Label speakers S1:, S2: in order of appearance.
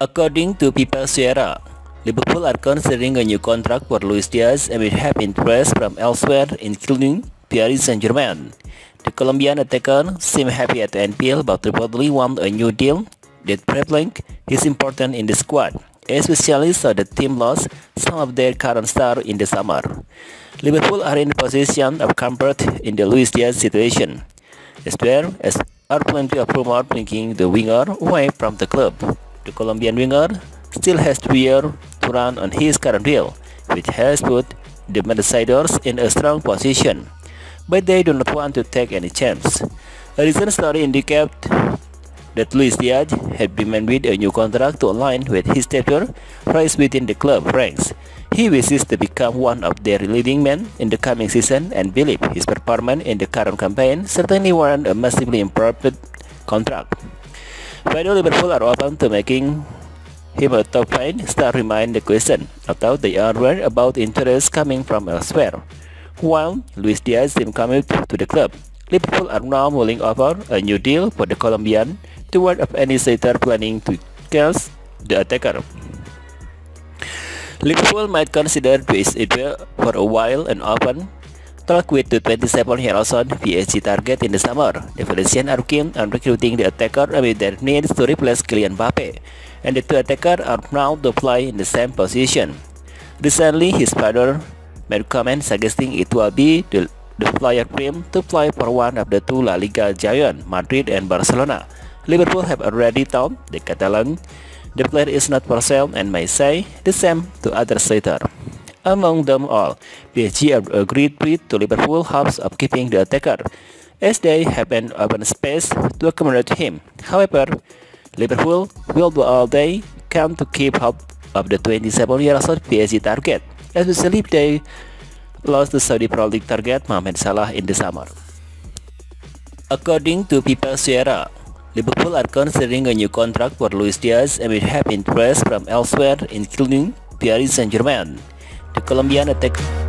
S1: According to Pipa Sierra, Liverpool are considering a new contract for Luis Diaz and will have interest from elsewhere including Paris Saint-Germain. The Colombian attacker seemed happy at the EPL but reportedly want a new deal that Preplank is important in the squad, especially so the team lost some of their current star in the summer. Liverpool are in a position of comfort in the Luis Diaz situation, as well as are plenty of rumors linking the winger away from the club. The Colombian winger still has two years to run on his current deal, which has put the Merseysiders in a strong position, but they do not want to take any chance. A recent story indicated that Luis Diaz had been made with a new contract to align with his stature rise within the club ranks. He wishes to become one of their leading men in the coming season and believe his performance in the current campaign certainly warrant a massively improved contract. Whether Liverpool are open to making him a top 5 star remain the question, although they are worried about interest coming from elsewhere. While Luis Diaz seems committed to the club, Liverpool are now mulling over a new deal for the Colombian toward of any setter planning to cast the attacker. Liverpool might consider this idea for a while and open talk with the 27-year-old PSG target in the summer. The Valencians are keen on recruiting the attacker amid their needs to replace Kylian Mbappe, and the two attackers are now to play in the same position. Recently, his father made comments suggesting it will be the, the player dream to play for one of the two La Liga giants, Madrid and Barcelona. Liverpool have already told the Catalan the player is not for sale and may say the same to other suitors. Among them all, PSG agreed with to Liverpool hopes of keeping the attacker, as they have an open space to accommodate him. However, Liverpool will do all they can to keep hope of the 27-year-old PSG target, especially if they lost the Saudi Pro League target Mohamed Salah in the summer. According to Pipa Sierra, Liverpool are considering a new contract for Luis Diaz and will have interest from elsewhere including Paris Saint-Germain. The Colombian attack